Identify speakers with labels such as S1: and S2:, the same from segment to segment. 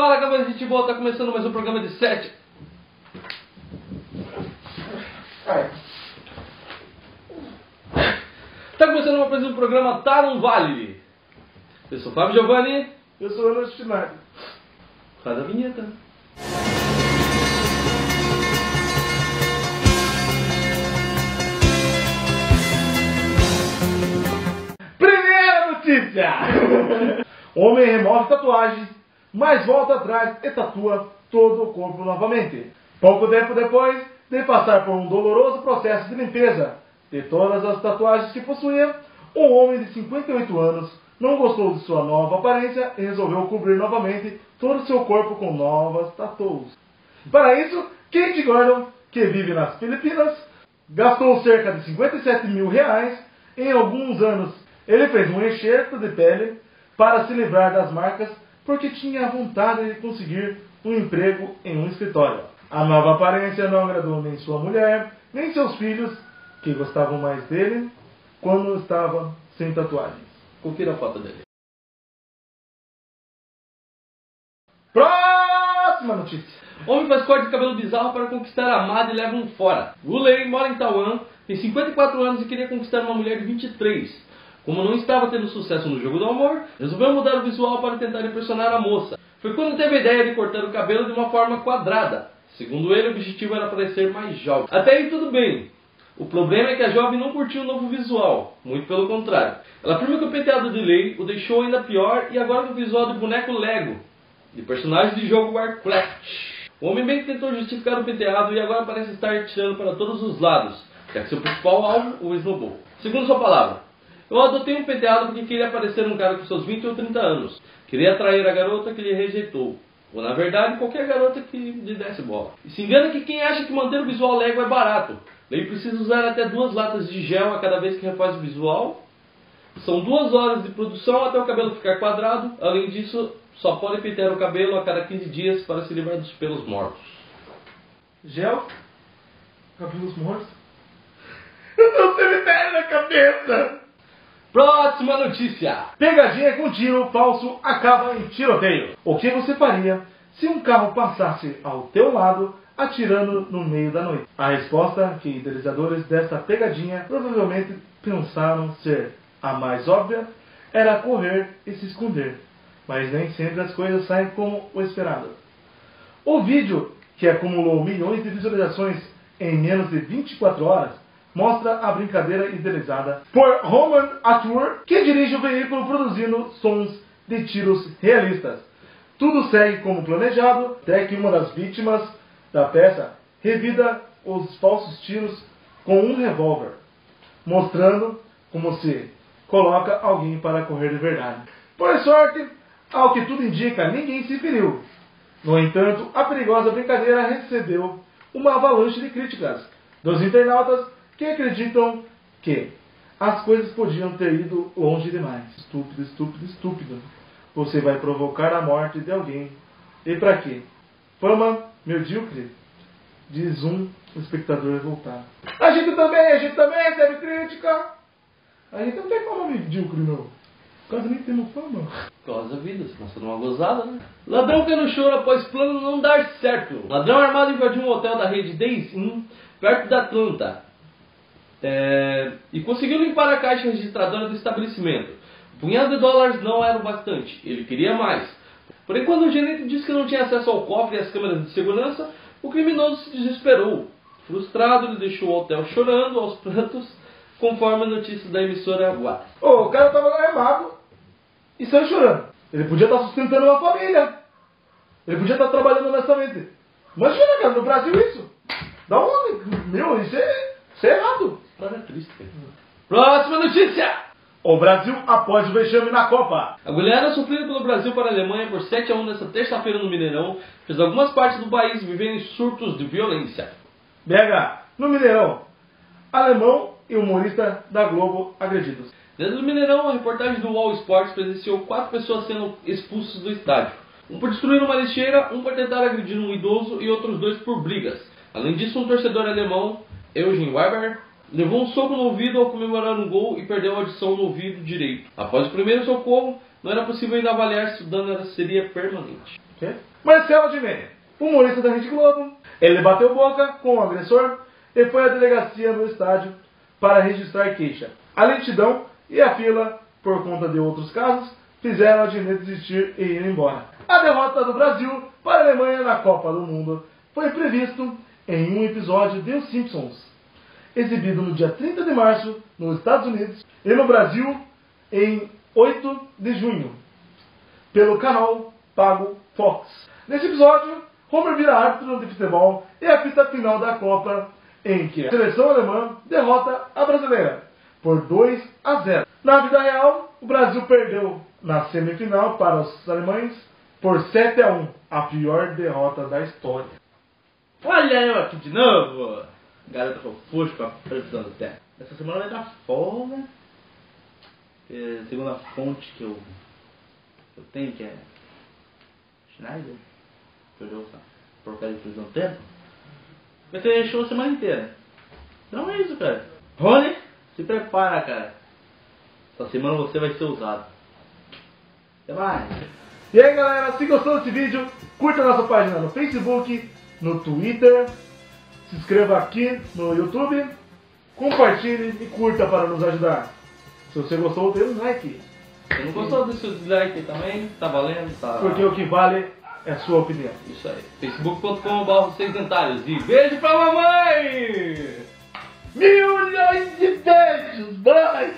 S1: Fala galera, gente boa, tá começando mais um programa de 7. Tá começando mais um programa Tá Não Vale. Eu sou o Fábio Giovanni,
S2: Eu sou o Ana Stinari.
S1: faz a vinheta.
S2: Primeira notícia! Homem remove tatuagens, mas volta atrás e tatua todo o corpo novamente. Pouco tempo depois de passar por um doloroso processo de limpeza de todas as tatuagens que possuía, um homem de 58 anos não gostou de sua nova aparência e resolveu cobrir novamente todo o seu corpo com novas tatuas. Para isso, Kate Gordon, que vive nas Filipinas, gastou cerca de 57 mil reais em alguns anos. Ele fez um enxerto de pele para se livrar das marcas porque tinha vontade de conseguir um emprego em um escritório. A nova aparência não agradou nem sua mulher, nem seus filhos, que gostavam mais dele quando estava sem tatuagens.
S1: Confira a foto dele.
S2: Próxima notícia.
S1: Homem faz corte de cabelo bizarro para conquistar a amada e leva um fora. Wu Lei mora em Taiwan, tem 54 anos e queria conquistar uma mulher de 23. Como não estava tendo sucesso no jogo do amor, resolveu mudar o visual para tentar impressionar a moça. Foi quando teve a ideia de cortar o cabelo de uma forma quadrada. Segundo ele, o objetivo era parecer mais jovem. Até aí tudo bem. O problema é que a jovem não curtiu o novo visual, muito pelo contrário. Ela afirma que o penteado de lei o deixou ainda pior e agora com o visual de boneco Lego, de personagem de jogo Warcraft. O homem bem que tentou justificar o penteado e agora parece estar tirando para todos os lados, já que seu principal alvo o esnobou. Segundo sua palavra, eu adotei um penteado porque queria parecer um cara com seus 20 ou 30 anos. Queria atrair a garota que lhe rejeitou. Ou na verdade, qualquer garota que lhe desse bola. E se engana que quem acha que manter o visual Lego é barato. Ele precisa usar até duas latas de gel a cada vez que refaz o visual. São duas horas de produção até o cabelo ficar quadrado. Além disso, só pode pentear o cabelo a cada 15 dias para se livrar dos pelos mortos.
S2: Gel? Cabelos mortos? Eu tô cemitério na cabeça!
S1: Próxima notícia!
S2: Pegadinha com tiro falso acaba em tiroteio. O que você faria se um carro passasse ao teu lado atirando no meio da noite? A resposta que idealizadores dessa pegadinha provavelmente pensaram ser a mais óbvia era correr e se esconder. Mas nem sempre as coisas saem como o esperado. O vídeo, que acumulou milhões de visualizações em menos de 24 horas, mostra a brincadeira idealizada por Roman Atur, que dirige o veículo produzindo sons de tiros realistas. Tudo segue como planejado, até que uma das vítimas da peça revida os falsos tiros com um revólver, mostrando como se coloca alguém para correr de verdade. Por sorte, ao que tudo indica, ninguém se feriu. No entanto, a perigosa brincadeira recebeu uma avalanche de críticas dos internautas que acreditam que as coisas podiam ter ido longe demais. Estúpido, estúpido, estúpido. Você vai provocar a morte de alguém. E para quê? Fama medíocre? Diz um espectador revoltado. A gente também, a gente também recebe crítica. A gente não tem fama medíocre, não. Quase nem temos fama.
S1: Causa vida, senão você não é gozada, né? Ladrão que no choro após plano não dar certo. Ladrão armado invadiu um hotel da rede Days Inn, perto da Atlanta. É, e conseguiu limpar a caixa registradora do estabelecimento. Um punhado de dólares não era o bastante, ele queria mais. Porém, quando o gerente disse que não tinha acesso ao cofre e às câmeras de segurança, o criminoso se desesperou. Frustrado, ele deixou o hotel chorando aos prantos, conforme a notícia da emissora What.
S2: Ô, o cara tava armado e saiu chorando. Ele podia estar sustentando uma família. Ele podia estar trabalhando honestamente. Imagina, cara, no Brasil isso. Da onde? Meu, isso é, isso é errado.
S1: Cara, é triste, cara. Próxima notícia!
S2: O Brasil após o vexame na Copa.
S1: A goleada sofrida pelo Brasil para a Alemanha por 7 a 1 nesta terça-feira no Mineirão fez algumas partes do país viverem surtos de violência.
S2: BH, no Mineirão. Alemão e humorista da Globo agredidos.
S1: Dentro do Mineirão, a reportagem do Wall Sports presenciou quatro pessoas sendo expulsas do estádio. Um por destruir uma lixeira, um por tentar agredir um idoso e outros dois por brigas. Além disso, um torcedor alemão, Eugen Weber, levou um soco no ouvido ao comemorar um gol e perdeu a audição no ouvido direito. Após o primeiro socorro, não era possível ainda avaliar se o dano seria permanente.
S2: Okay? Marcelo Adnet, humorista da Rede Globo, ele bateu boca com o agressor e foi à delegacia no estádio para registrar queixa. A lentidão e a fila, por conta de outros casos, fizeram a Adnet desistir e ir embora. A derrota do Brasil para a Alemanha na Copa do Mundo foi previsto em um episódio de Os Simpsons, exibido no dia 30 de março nos Estados Unidos e no Brasil em 8 de junho, pelo canal pago Fox. Nesse episódio, Homer vira árbitro de futebol e apita a final da Copa, em que a seleção alemã derrota a brasileira por 2 a 0. Na vida real, o Brasil perdeu na semifinal para os alemães por 7 a 1, a pior derrota da história.
S1: Olha eu aqui de novo! Garota Fofusco apresentando até. Essa semana vai dar folga. É, segundo a fonte que eu, que eu tenho, que é Schneider, perdeu essa porcaria de prisão tempo, vai ter show a semana inteira. Então é isso, cara. Rony, se prepara, cara. Essa semana você vai ser usado. Até mais.
S2: E aí galera, se gostou desse vídeo, curta a nossa página no Facebook, no Twitter, se inscreva aqui no YouTube, compartilhe e curta para nos ajudar. Se você gostou, dê um like.
S1: Se não gostou do seu dislike também, tá valendo, tá.
S2: Porque o que vale é a sua opinião.
S1: Isso aí. facebook.com.br sedentários e beijo pra mamãe!
S2: Milhões de beijos, mãe!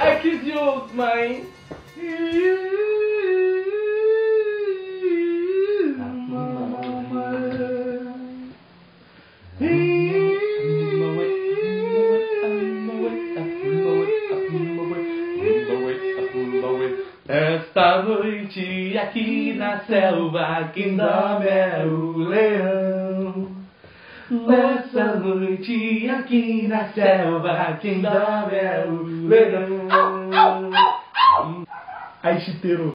S1: I kiss you, mãe! Aqui na selva quem dorme é o leão. Nessa noite aqui na selva quem dorme é o leão.
S2: Ai, chiteiro.